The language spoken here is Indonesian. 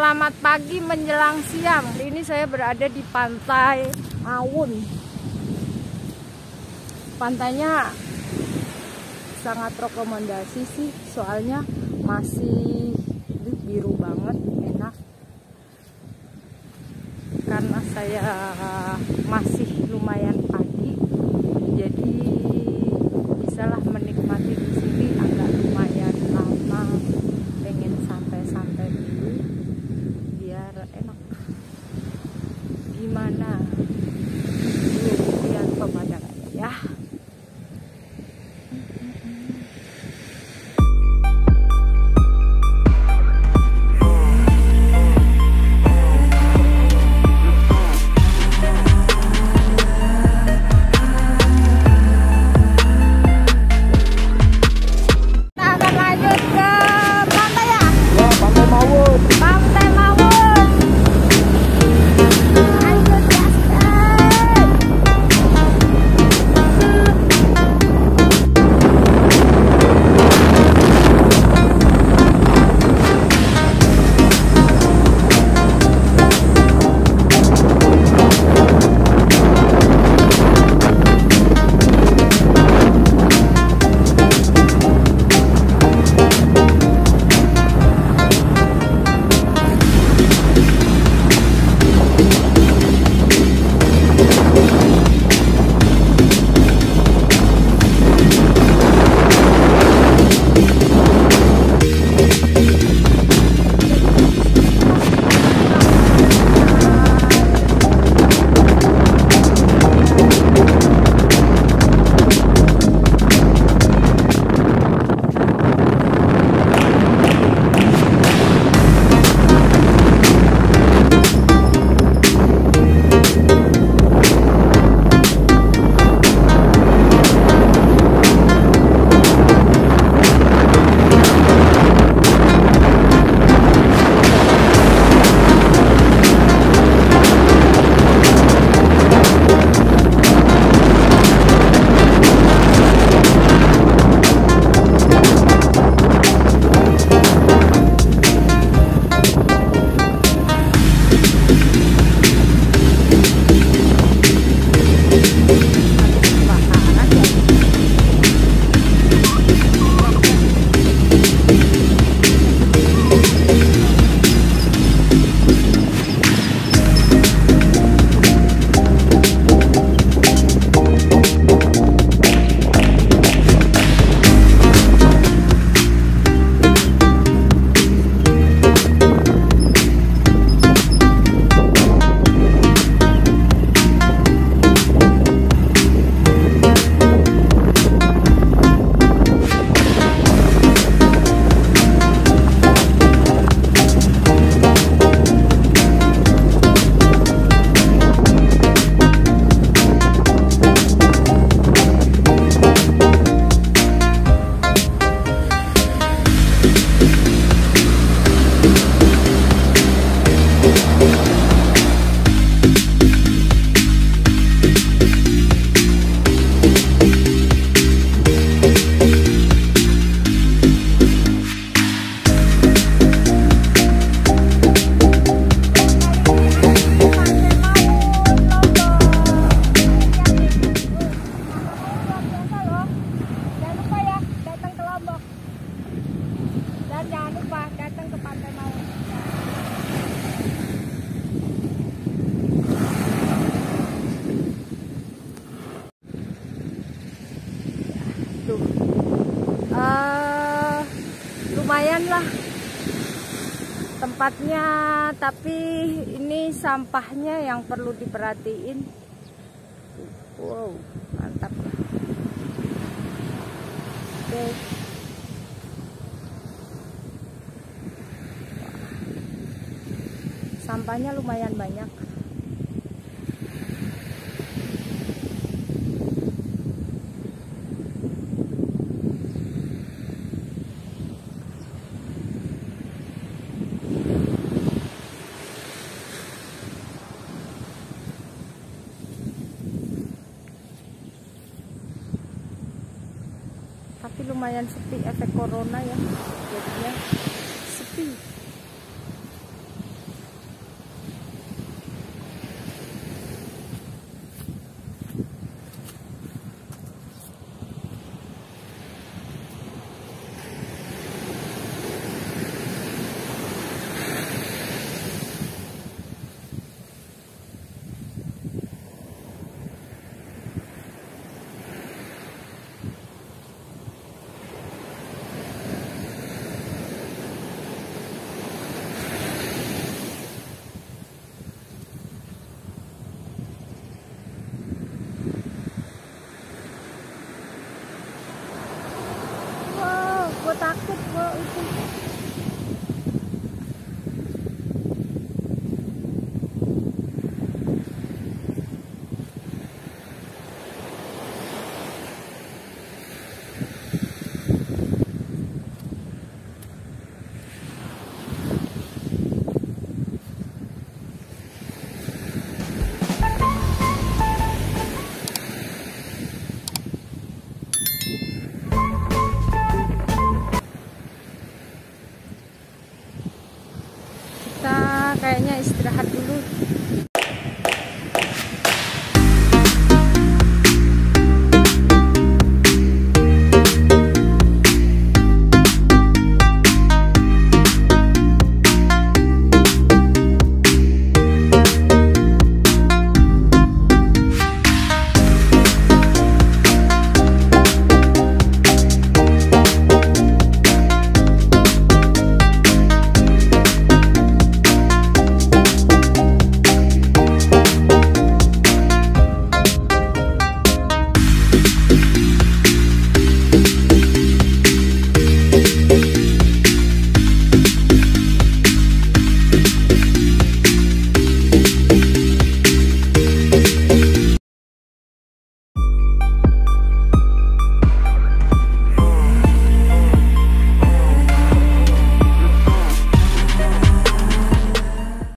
selamat pagi menjelang siang. Ini saya berada di pantai Awun. Pantainya sangat rekomendasi sih, soalnya masih biru banget, enak. Karena saya masih lumayan enak. Gimana? Tempatnya tapi ini sampahnya yang perlu diperhatiin wow mantap Oke. Sampahnya lumayan banyak. tapi lumayan sepi efek corona ya jadinya sepi back